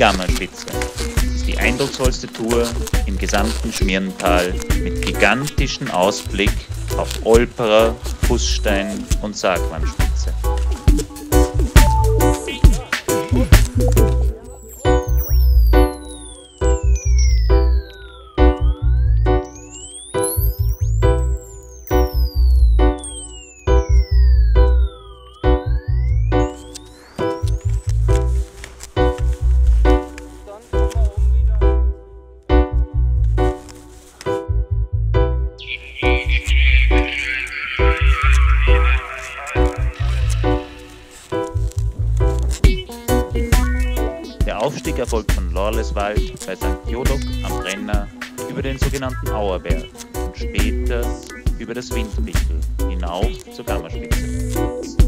Gammelspitze. Die eindrucksvollste Tour im gesamten Schmierental mit gigantischem Ausblick auf Olperer, Fußstein und Sargwannspitze. Erfolgt von Lorleswald bei St. Jodok am Brenner über den sogenannten Auerberg und später über das Windbichel hinauf zur Gammerspitze.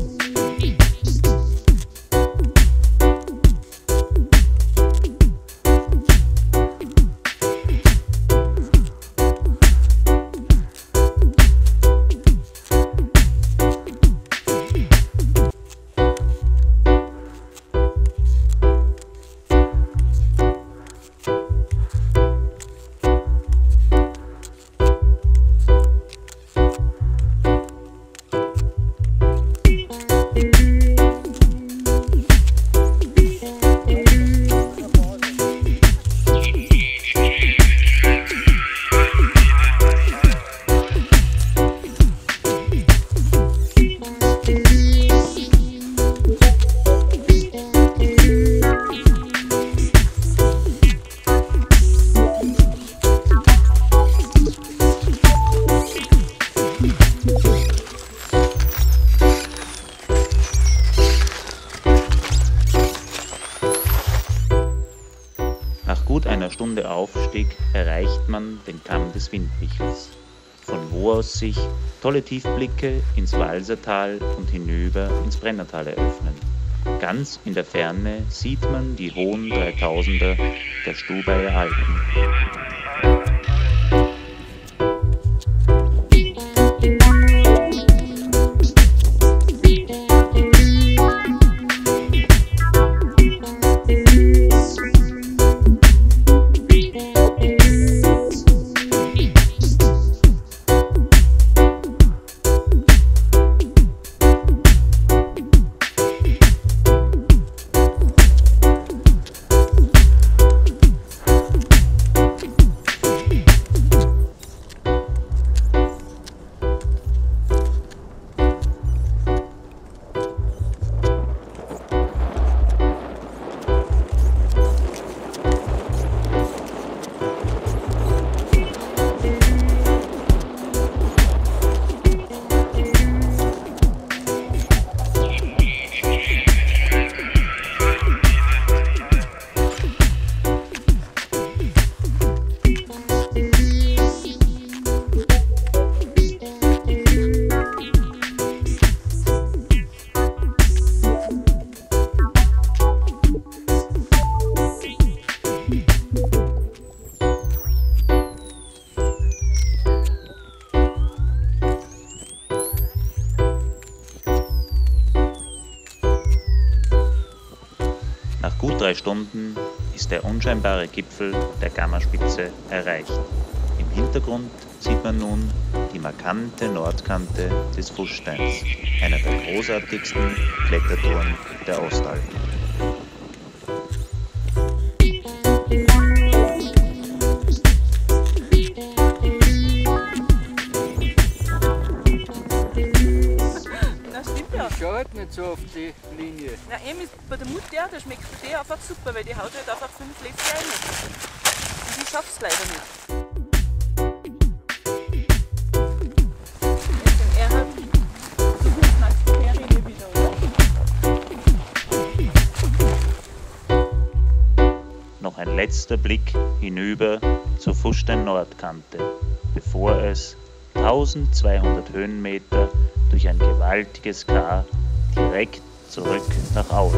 Stunde Aufstieg erreicht man den Kamm des Windbichels, von wo aus sich tolle Tiefblicke ins Walsertal und hinüber ins Brennertal eröffnen. Ganz in der Ferne sieht man die hohen Dreitausender der Stubaier Alpen. Drei Stunden ist der unscheinbare Gipfel der Gammaspitze erreicht. Im Hintergrund sieht man nun die markante Nordkante des Fußsteins, einer der großartigsten Klettertouren der Ostalpen. Die Linie. Na, eben ist bei der Mutter, da schmeckt der einfach super, weil die haut halt einfach fünf Löffel rein. Und ich schaff's leider nicht. Noch ein letzter Blick hinüber zur Fußstein-Nordkante, bevor es 1200 Höhenmeter durch ein gewaltiges Kar direkt zurück nach Aue.